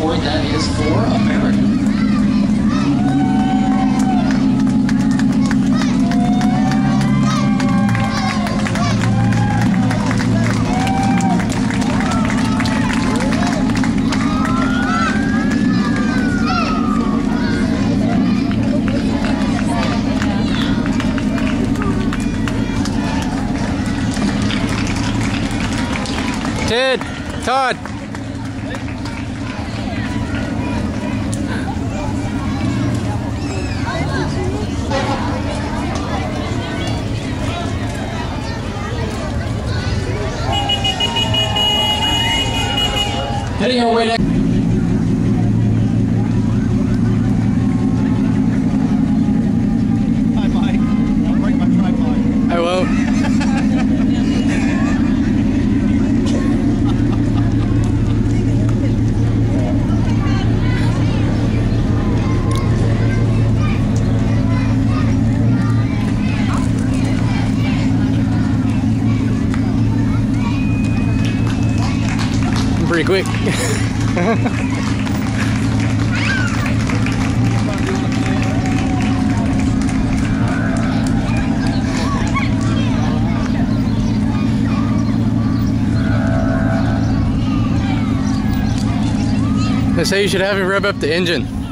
point. That is for America. Ted, Todd. Heading our way next. Pretty quick. They say you should have him rev up the engine.